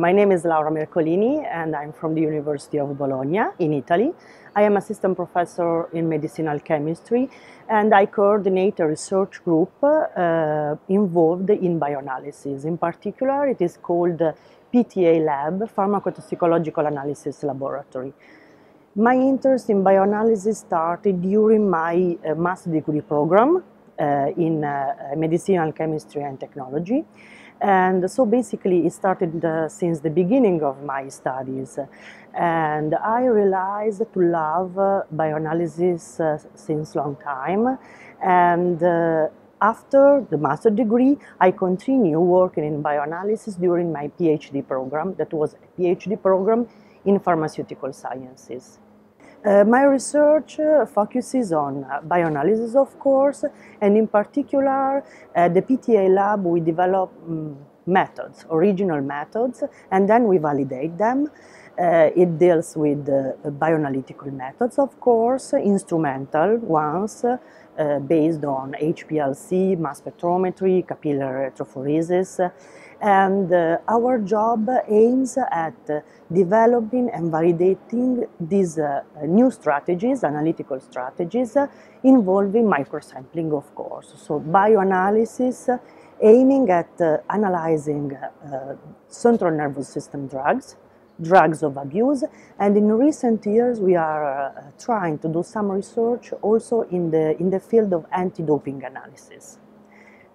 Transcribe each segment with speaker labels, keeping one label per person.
Speaker 1: My name is Laura Mercolini and I'm from the University of Bologna in Italy. I am assistant professor in medicinal chemistry and I coordinate a research group uh, involved in bioanalysis. In particular, it is called PTA Lab, Pharmacotoxicological Analysis Laboratory. My interest in bioanalysis started during my uh, master degree program uh, in uh, medicinal chemistry and technology. And so basically it started uh, since the beginning of my studies. And I realized to love uh, bioanalysis uh, since long time. And uh, after the master degree, I continue working in bioanalysis during my PhD program. That was a PhD program in pharmaceutical sciences. Uh, my research uh, focuses on uh, bioanalysis, of course, and in particular, at the PTA lab, we develop um, methods, original methods, and then we validate them. Uh, it deals with uh, bioanalytical methods, of course, instrumental ones uh, based on HPLC, mass spectrometry, capillary electrophoresis. And uh, our job aims at uh, developing and validating these uh, new strategies, analytical strategies, involving microsampling, of course. So bioanalysis aiming at analyzing central nervous system drugs, drugs of abuse. And in recent years, we are uh, trying to do some research also in the, in the field of anti-doping analysis.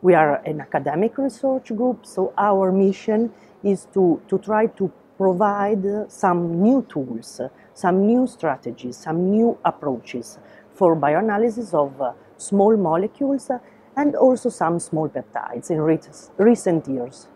Speaker 1: We are an academic research group, so our mission is to, to try to provide some new tools, some new strategies, some new approaches for bioanalysis of uh, small molecules and also some small peptides in re recent years.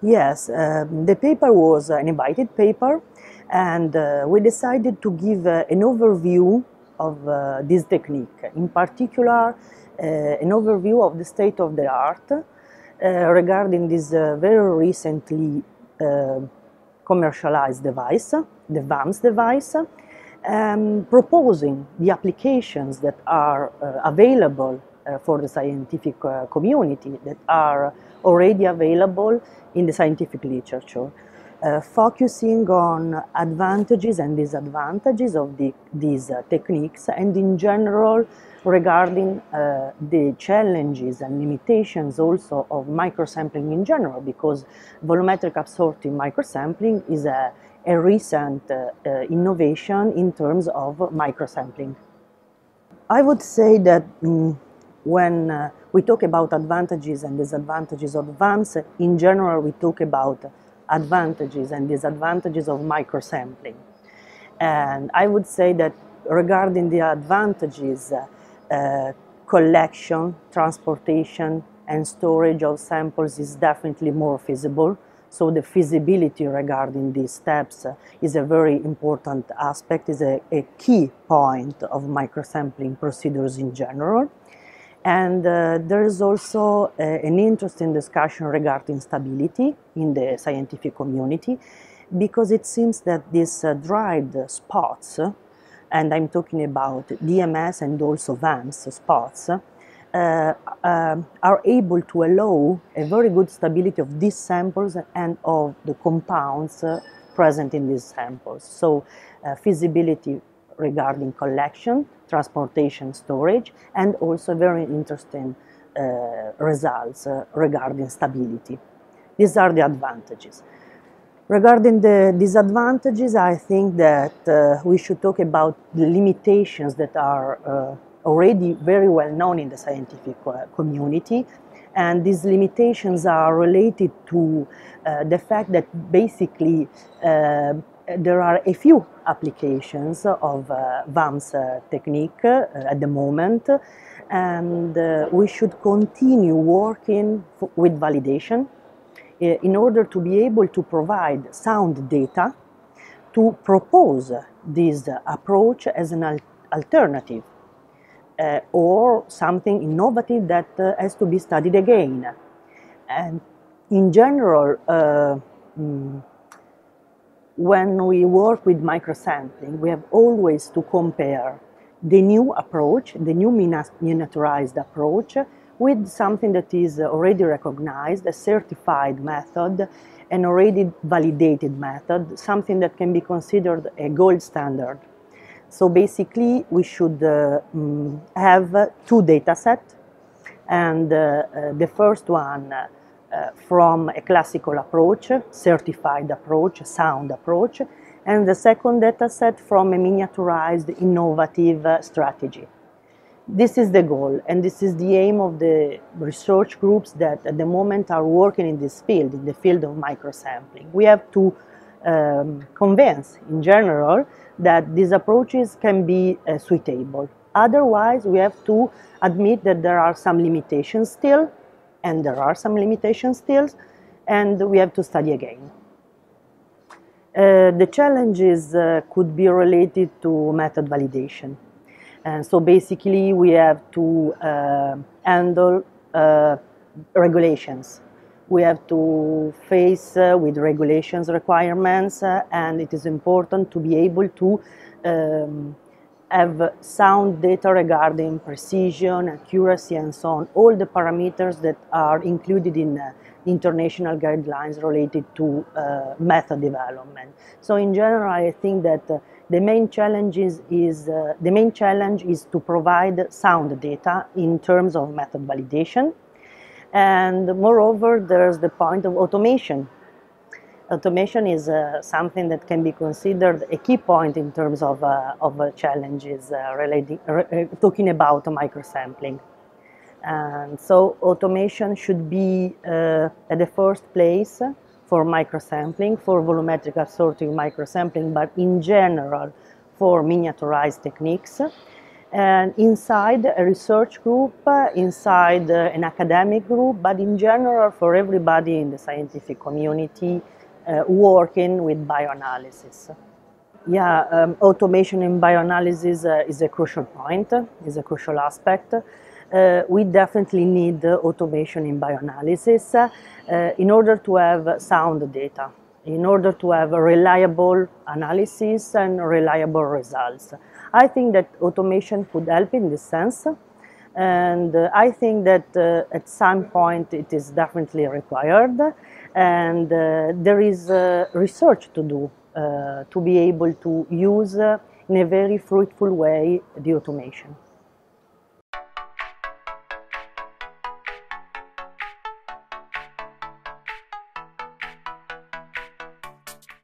Speaker 1: Yes, um, the paper was an invited paper, and uh, we decided to give uh, an overview of uh, this technique. In particular, uh, an overview of the state of the art uh, regarding this uh, very recently commercialized device, the VAMS device, um, proposing the applications that are available uh, for the scientific uh, community that are already available in the scientific literature. Uh, focusing on advantages and disadvantages of the, these uh, techniques and in general regarding uh, the challenges and limitations also of microsampling in general because volumetric absorptive microsampling is a, a recent uh, innovation in terms of microsampling. I would say that mm, when uh, we talk about advantages and disadvantages of VAMS, in general, we talk about advantages and disadvantages of microsampling. And I would say that regarding the advantages, uh, collection, transportation, and storage of samples is definitely more feasible. So the feasibility regarding these steps is a very important aspect, is a, a key point of microsampling procedures in general. And uh, there is also uh, an interesting discussion regarding stability in the scientific community because it seems that these uh, dried spots, and I'm talking about DMS and also VAMS spots, uh, uh, are able to allow a very good stability of these samples and of the compounds uh, present in these samples. So feasibility regarding collection, transportation, storage, and also very interesting uh, results uh, regarding stability. These are the advantages. Regarding the disadvantages, I think that uh, we should talk about the limitations that are uh, already very well known in the scientific uh, community. And these limitations are related to uh, the fact that basically there are a few applications of uh, VAMS uh, technique uh, at the moment and uh, we should continue working with validation uh, in order to be able to provide sound data to propose this approach as an al alternative uh, or something innovative that has to be studied again. And in general, mm, when we work with microsampling, we have always to compare the new approach, the new miniaturized approach, with something that is already recognized, a certified method, an already validated method, something that can be considered a gold standard. So basically, we should uh, mm, have two data sets, and uh, uh, the first one uh, from a classical approach, certified approach, sound approach, and the second data set from a miniaturized, innovative uh, strategy. This is the goal, and this is the aim of the research groups that at the moment are working in this field, in the field of microsampling. We have to um, convince, in general, that these approaches can be uh, suitable. Otherwise, we have to admit that there are some limitations still, and there are some limitations still, and we have to study again. Uh, the challenges uh, could be related to method validation. And so basically we have to uh, handle uh, regulations. We have to face uh, with regulations requirements uh, and it is important to be able to um, have sound data regarding precision, accuracy and so on, all the parameters that are included in international guidelines related to uh, method development. So in general, I think that uh, the main challenge is, uh, the main challenge is to provide sound data in terms of method validation. And moreover, there's the point of automation. Automation is uh, something that can be considered a key point in terms of, uh, of uh, challenges relating, talking about microsampling. And so automation should be uh, at the first place for microsampling, for volumetric absorptive microsampling, but in general for miniaturized techniques. And inside a research group, uh, inside uh, an academic group, but in general for everybody in the scientific community uh, working with bioanalysis. Yeah, um, automation in bioanalysis uh, is a crucial point, is a crucial aspect uh, we definitely need uh, automation in bioanalysis uh, in order to have sound data, in order to have reliable analysis and reliable results. I think that automation could help in this sense. And uh, I think that uh, at some point it is definitely required. And uh, there is research to do to be able to use in a very fruitful way the automation.